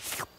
Phew.